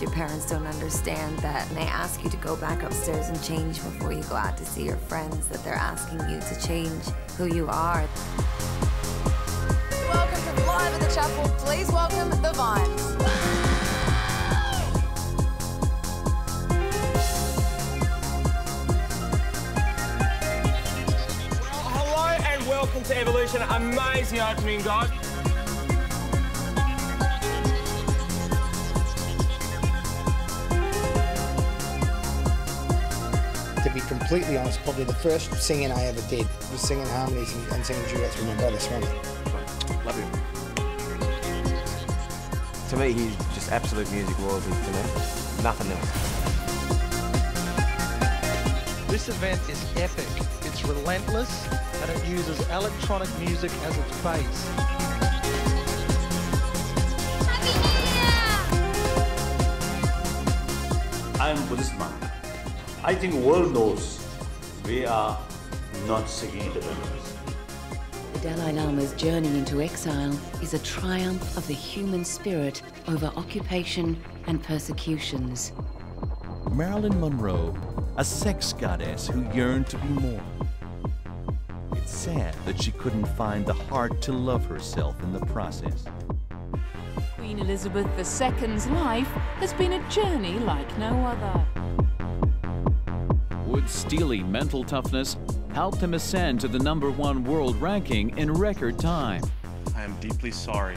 Sometimes your parents don't understand that and they ask you to go back upstairs and change before you go out to see your friends, that they're asking you to change who you are. Welcome to Live at the Chapel. Please welcome the Vines. Hello and welcome to Evolution. Amazing opening, guys. To be completely honest, probably the first singing I ever did was singing harmonies and, and singing duets with my brother Swanee. Love him. To me, he's just absolute music royalty to me. Nothing else. This event is epic. It's relentless and it uses electronic music as its base. I am Buddhist monk. I think the world knows we are not seeking independence. The Dalai Lama's journey into exile is a triumph of the human spirit over occupation and persecutions. Marilyn Monroe, a sex goddess who yearned to be more. It's sad that she couldn't find the heart to love herself in the process. Queen Elizabeth II's life has been a journey like no other. Wood's steely mental toughness helped him ascend to the number one world ranking in record time. I am deeply sorry.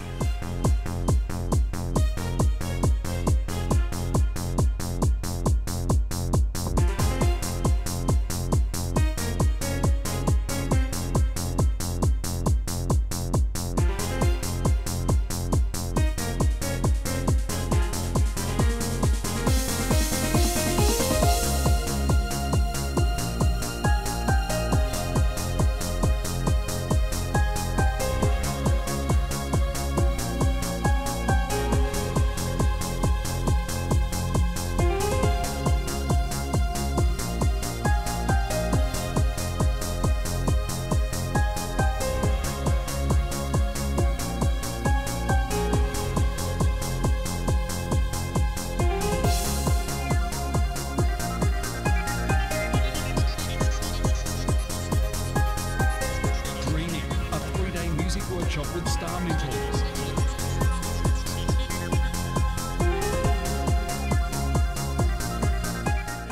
Music workshop with star mentors.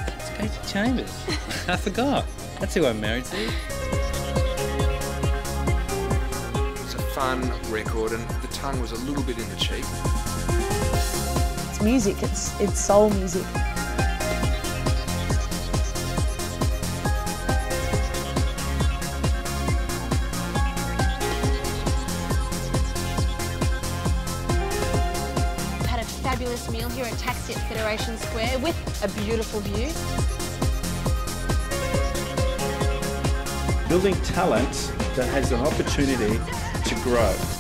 It's Kasey Chambers. I forgot. That's who I'm married to. It's a fun record, and the tongue was a little bit in the cheek. It's music, it's, it's soul music. Fabulous meal here at Taxi at Federation Square with a beautiful view. Building talent that has an opportunity to grow.